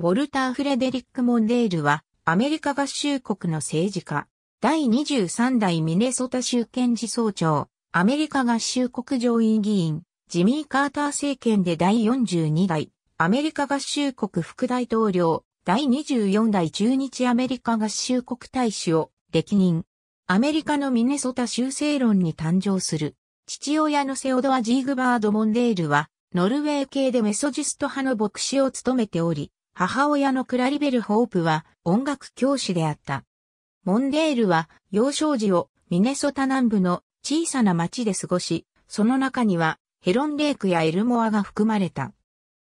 ウォルター・フレデリック・モンデールは、アメリカ合衆国の政治家、第23代ミネソタ州検事総長、アメリカ合衆国上院議員、ジミー・カーター政権で第42代、アメリカ合衆国副大統領、第24代駐日アメリカ合衆国大使を。歴任。アメリカのミネソタ州政論に誕生する。父親のセオドア・ジーグバード・モンデールは、ノルウェー系でメソジスト派の牧師を務めており、母親のクラリベル・ホープは音楽教師であった。モンデールは幼少時をミネソタ南部の小さな町で過ごし、その中にはヘロンレイクやエルモアが含まれた。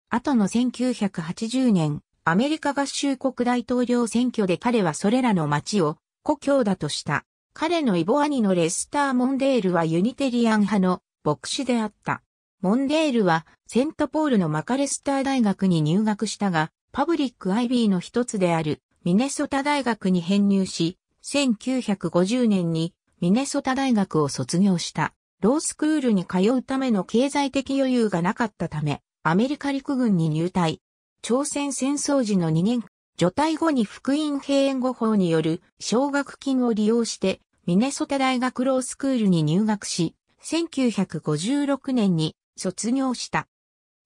後の1980年、アメリカ合衆国大統領選挙で彼はそれらの町を故郷だとした。彼の異母兄のレスター・モンデールはユニテリアン派の牧師であった。モンデールはセントポールのマカレスター大学に入学したが、パブリック IB の一つであるミネソタ大学に編入し、1950年にミネソタ大学を卒業した。ロースクールに通うための経済的余裕がなかったため、アメリカ陸軍に入隊。朝鮮戦争時の2年、除隊後に福音兵援護法による奨学金を利用して、ミネソタ大学ロースクールに入学し、1956年に卒業した。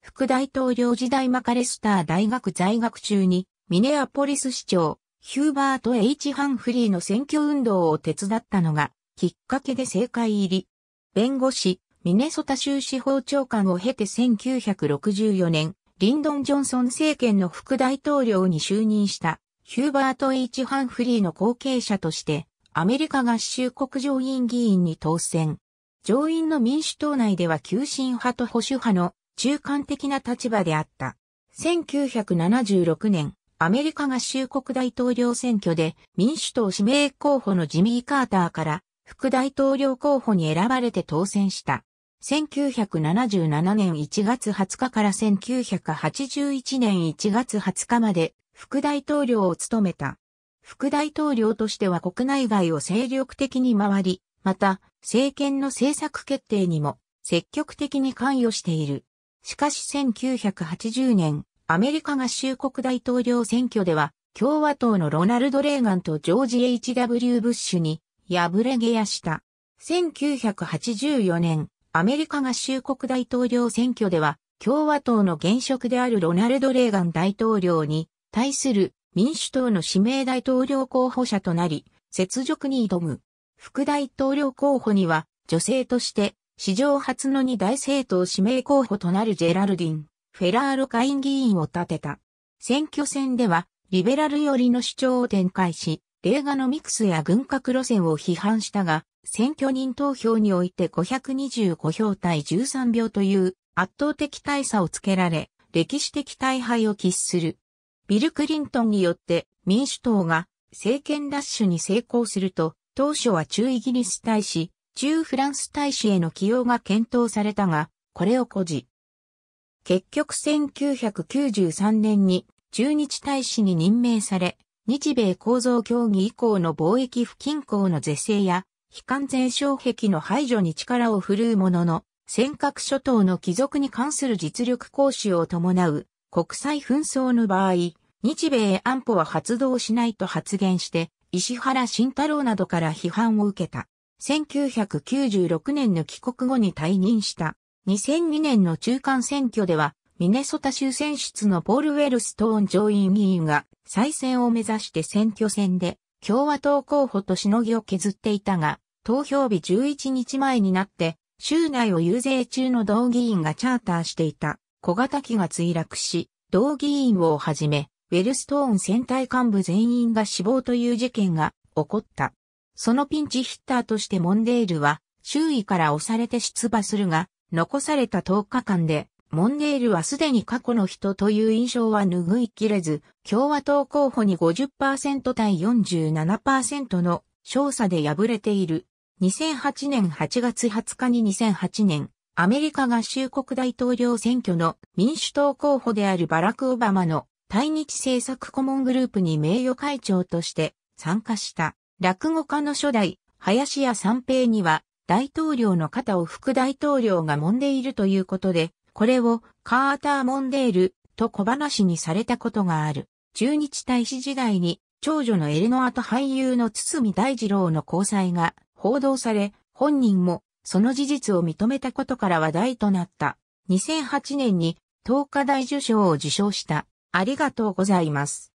副大統領時代マカレスター大学在学中に、ミネアポリス市長、ヒューバート・ H・ ハンフリーの選挙運動を手伝ったのが、きっかけで政界入り。弁護士、ミネソタ州司法長官を経て1964年、リンドン・ジョンソン政権の副大統領に就任したヒューバート・ H・ ハンフリーの後継者として、アメリカ合衆国上院議員に当選。上院の民主党内では急進派と保守派の中間的な立場であった。1976年、アメリカ合衆国大統領選挙で民主党指名候補のジミー・カーターから副大統領候補に選ばれて当選した。1977年1月20日から1981年1月20日まで副大統領を務めた。副大統領としては国内外を精力的に回り、また政権の政策決定にも積極的に関与している。しかし1980年、アメリカ合衆国大統領選挙では、共和党のロナルド・レーガンとジョージ・ H.W. ブッシュに敗れゲアした。1984年、アメリカ合衆国大統領選挙では、共和党の現職であるロナルド・レーガン大統領に対する民主党の指名大統領候補者となり、雪辱に挑む。副大統領候補には、女性として史上初の二大政党指名候補となるジェラルディン、フェラーロ下院議員を立てた。選挙戦では、リベラル寄りの主張を展開し、レーガノミクスや軍拡路線を批判したが、選挙人投票において525票対13票という圧倒的大差をつけられ、歴史的大敗を喫する。ビル・クリントンによって民主党が政権ラッシュに成功すると、当初は中イギリス大使、中フランス大使への起用が検討されたが、これを固辞。結局1993年に中日大使に任命され、日米構造協議以降の貿易不均衡の是正や、非関税障壁の排除に力を振るうものの、尖閣諸島の帰属に関する実力行使を伴う国際紛争の場合、日米安保は発動しないと発言して、石原慎太郎などから批判を受けた。1996年の帰国後に退任した。2002年の中間選挙では、ミネソタ州選出のポール・ウェルストーン上院議員が再選を目指して選挙戦で共和党候補としのぎを削っていたが、投票日11日前になって、州内を遊説中の同議員がチャーターしていた小型機が墜落し、同議員をはじめ、ウェルストーン戦隊幹部全員が死亡という事件が起こった。そのピンチヒッターとしてモンデールは周囲から押されて出馬するが、残された10日間で、モンデールはすでに過去の人という印象は拭いきれず、共和党候補に50%対47%の勝差で敗れている。2008年8月20日に2008年、アメリカ合衆国大統領選挙の民主党候補であるバラク・オバマの対日政策顧問グループに名誉会長として参加した。落語家の初代、林家三平には、大統領の肩を副大統領が揉んでいるということで、これをカーター・モンデールと小話にされたことがある。中日大使時代に長女のエレノアと俳優の堤大二郎の交際が報道され、本人もその事実を認めたことから話題となった。2008年に東華大受賞を受賞した。ありがとうございます。